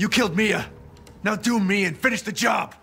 You killed Mia. Now do me and finish the job.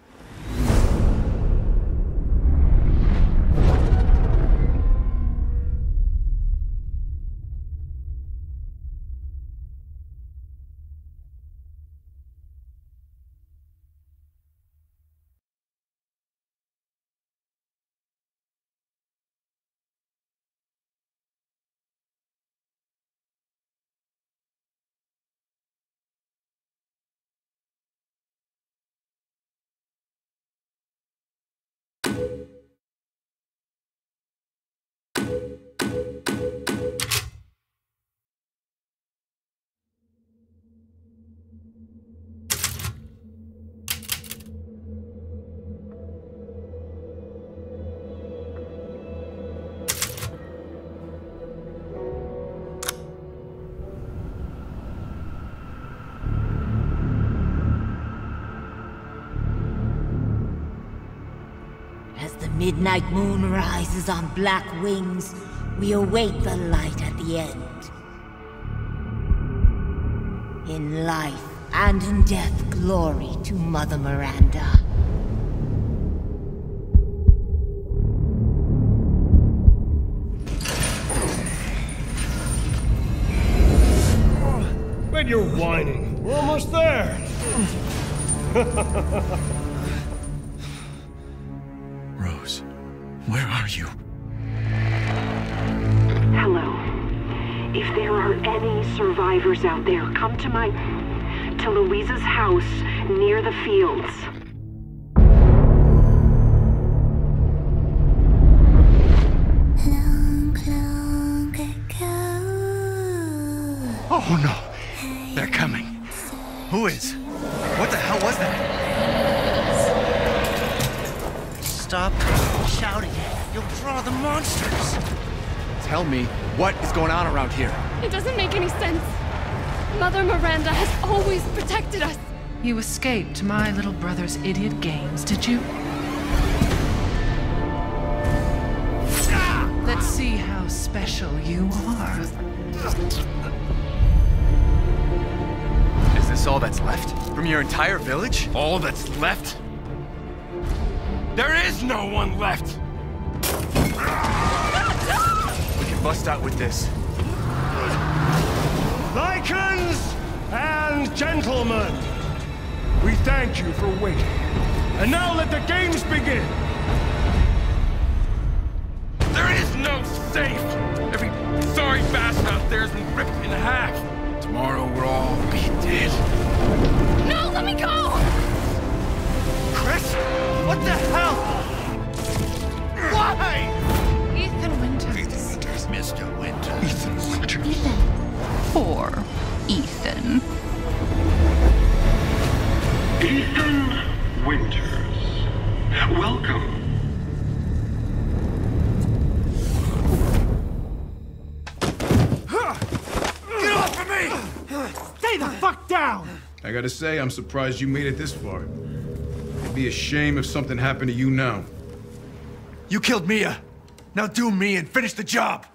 Midnight moon rises on black wings, we await the light at the end. In life and in death, glory to Mother Miranda. But you're whining. We're almost there. where are you? Hello. If there are any survivors out there, come to my. to Luiza's house near the fields. Oh no! They're coming. Who is? What the hell was that? Stop shouting. You'll draw the monsters. Tell me, what is going on around here? It doesn't make any sense. Mother Miranda has always protected us. You escaped my little brother's idiot games, did you? Let's see how special you are. Is this all that's left? From your entire village? All that's left? There is no one left! We can bust out with this. Lycans and gentlemen, we thank you for waiting. And now let the games begin! There is no safe! Every sorry bastard out there has been ripped in half. Tomorrow we'll all be dead. No, let me go! Chris? What the hell? Why? Ethan Winters. Mr. Winters. Ethan Winter. Poor Ethan. Ethan Winters. Welcome. Get off of me! Stay the fuck down! I gotta say, I'm surprised you made it this far. Be a shame if something happened to you now. You killed Mia. Now do me and finish the job.